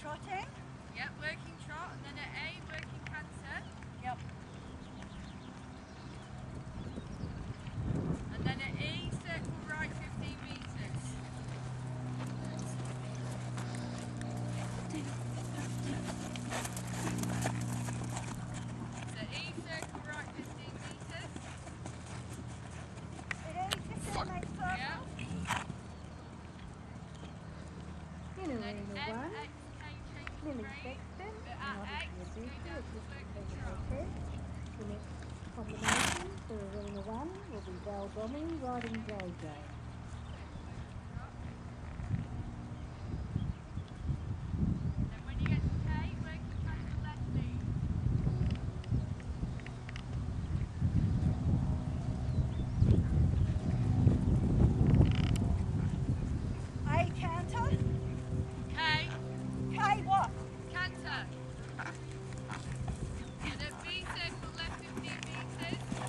trotting. Yep, working trot, and then at A, working canter. Yep. The next combination for Arena 1 will be Val Domming riding Jojo.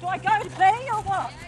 Am I go to be or what?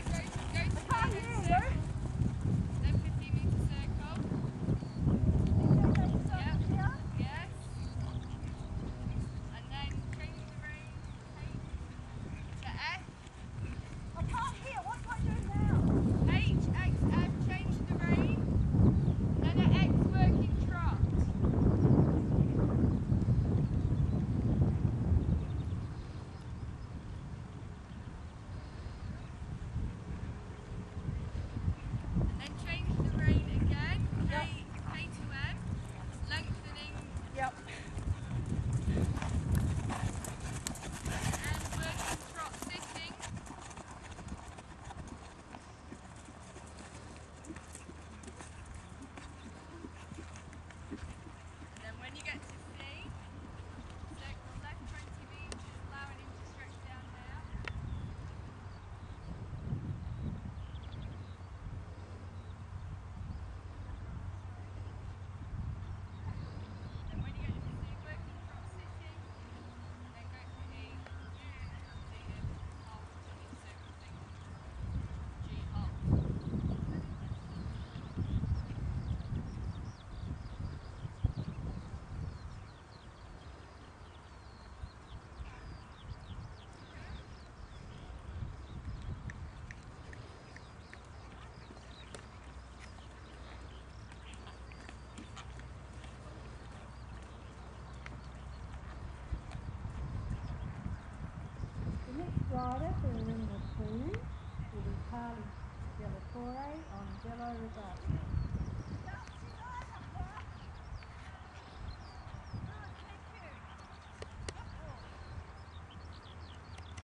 boy on Zillow.com.